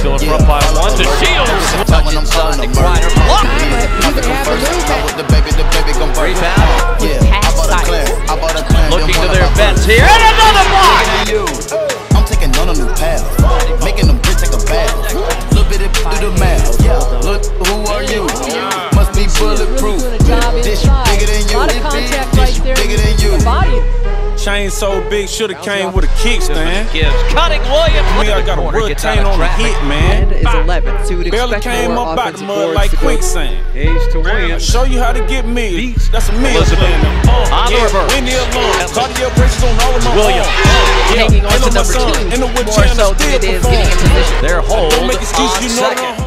Giants going front by one to Shields. Touch inside, decliner, block. Looking to their vets here, and another block. I'm taking on a new path, making them bitch take a bath. Little bit of do the math. Look, who are you? Must be bulletproof. Dish Chain so big, shoulda came with a kickstand. Cutting Williams. Me, I got a corner, gets out routine of on the hit, man. is 11th, so we'd Barely came up out the mud like quicksand. Hayes to I Williams. show you how to get me. That's a meal Elizabeth. plan. On the reverse. Winnie alone. Cardio braces on all of my Williams. Hanging on to number two, In the more wheelchair, so still than it is perform. getting in position. Their hold Don't make excuses, on you know second.